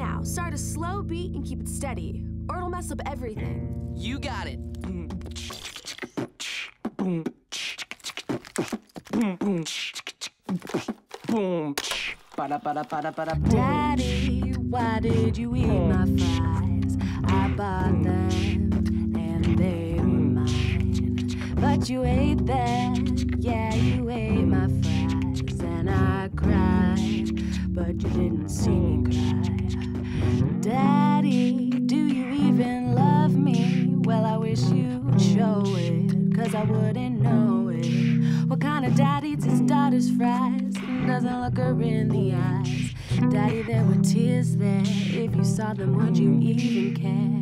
Now, start a slow beat and keep it steady, or it'll mess up everything. You got it. Daddy, why did you eat my fries? I bought them and they were mine. But you ate them, yeah, you ate my fries. And I cried, but you didn't see me cry. Cause I wouldn't know it. What kind of daddy eats his daughter's fries and doesn't look her in the eyes? Daddy, there were tears there. If you saw them, would you even care?